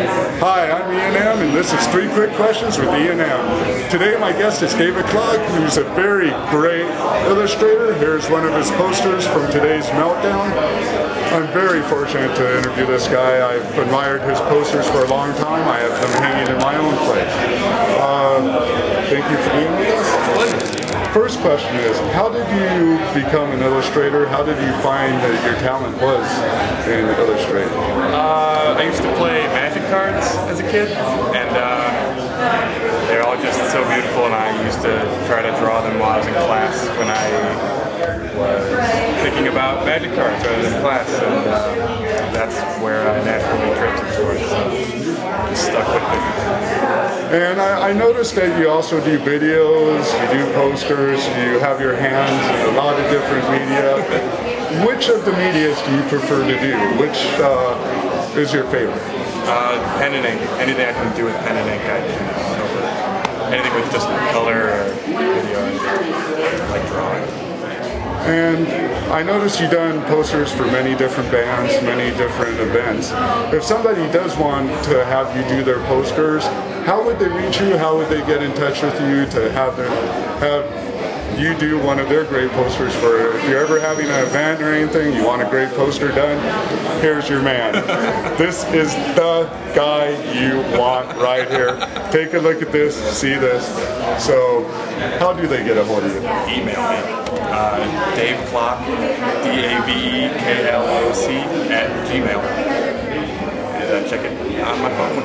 Hi, I'm Ian M, and this is Three Quick Questions with Ian M. Today my guest is David Kloc, who's a very great illustrator. Here's one of his posters from today's Meltdown. I'm very fortunate to interview this guy. I've admired his posters for a long time. I have them hanging in my own place. Uh, thank you for being with us. First question is, how did you become an illustrator? How did you find that your talent was in illustrating? Uh, I used to play magic cards as a kid, and uh, they're all just so beautiful, and I used to try to draw them while I was in class when I was thinking about magic cards was in class, and uh, that's where I naturally drifted towards, so just stuck with it. And I, I, noticed that you also do videos, you do posters, you have your hands in a lot of different media. Which of the medias do you prefer to do? Which uh, is your favorite? Uh, pen and ink. Anything I can do with pen and ink, I can over. Anything with just color or video, I like drawing. And I noticed you've done posters for many different bands, many different events. If somebody does want to have you do their posters, how would they reach you? How would they get in touch with you to have their have you do one of their great posters for if you're ever having an event or anything, you want a great poster done, here's your man. this is the guy you want right here. Take a look at this, see this. So how do they get a hold of you? Email me. Uh, Dave Kloc, D-A-V-E-K-L-O-C at Gmail. And uh, check it on my phone.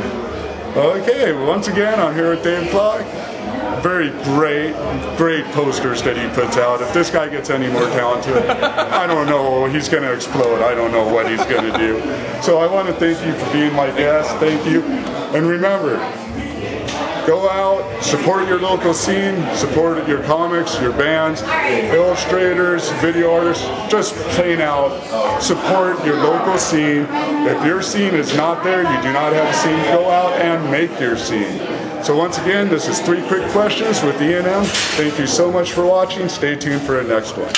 Okay, once again, I'm here with Dave Kloc very great, great posters that he puts out. If this guy gets any more talented, I don't know, he's going to explode. I don't know what he's going to do. So I want to thank you for being my guest. Thank you. And remember, go out, support your local scene, support your comics, your bands, illustrators, video artists, just plain out, support your local scene. If your scene is not there, you do not have a scene, go out and make your scene. So once again, this is Three Quick Questions with Ian M. Thank you so much for watching. Stay tuned for the next one.